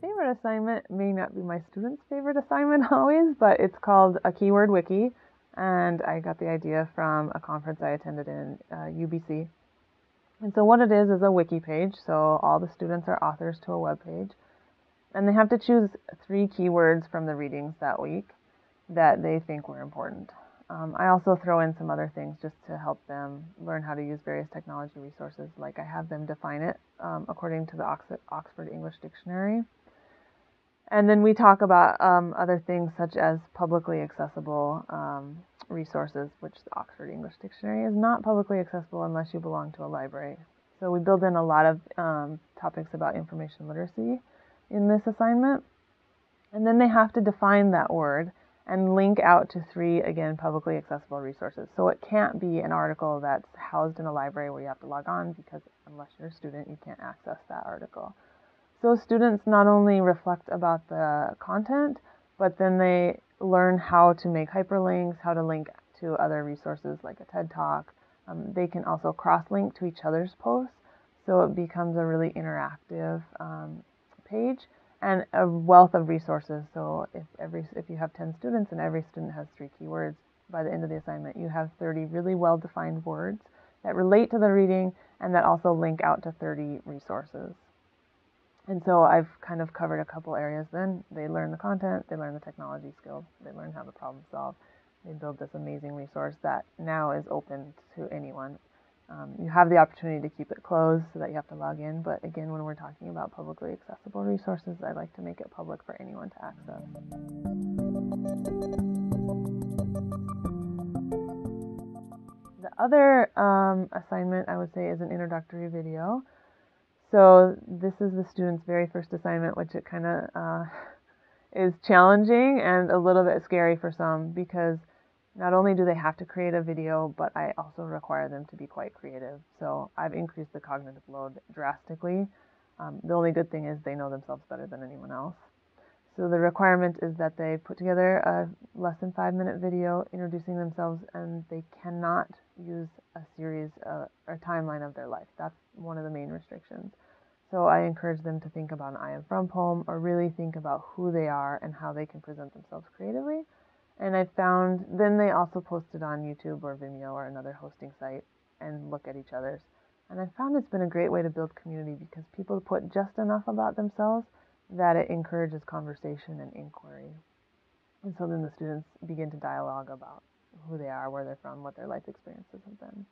favorite assignment may not be my students' favorite assignment always, but it's called a keyword wiki, and I got the idea from a conference I attended in uh, UBC. And so what it is is a wiki page. So all the students are authors to a web page, and they have to choose three keywords from the readings that week that they think were important. Um, I also throw in some other things just to help them learn how to use various technology resources. Like I have them define it um, according to the Oxford English Dictionary. And then we talk about um, other things such as publicly accessible um, resources, which the Oxford English Dictionary is not publicly accessible unless you belong to a library. So we build in a lot of um, topics about information literacy in this assignment. And then they have to define that word and link out to three, again, publicly accessible resources. So it can't be an article that's housed in a library where you have to log on because unless you're a student, you can't access that article. So students not only reflect about the content, but then they learn how to make hyperlinks, how to link to other resources like a TED Talk. Um, they can also cross-link to each other's posts, so it becomes a really interactive um, page and a wealth of resources. So if every if you have 10 students and every student has three keywords, by the end of the assignment, you have 30 really well-defined words that relate to the reading and that also link out to 30 resources. And so I've kind of covered a couple areas then. They learn the content, they learn the technology skills, they learn how to problem solve. They build this amazing resource that now is open to anyone um, you have the opportunity to keep it closed so that you have to log in, but again, when we're talking about publicly accessible resources, I like to make it public for anyone to access. The other um, assignment I would say is an introductory video. So this is the student's very first assignment, which it kind of uh, is challenging and a little bit scary for some because not only do they have to create a video, but I also require them to be quite creative. So I've increased the cognitive load drastically. Um, the only good thing is they know themselves better than anyone else. So the requirement is that they put together a less than five minute video introducing themselves and they cannot use a series uh, or timeline of their life. That's one of the main restrictions. So I encourage them to think about an I am from poem or really think about who they are and how they can present themselves creatively. And I found then they also posted on YouTube or Vimeo or another hosting site and look at each other's. And I found it's been a great way to build community because people put just enough about themselves that it encourages conversation and inquiry. And so then the students begin to dialogue about who they are, where they're from, what their life experiences have been.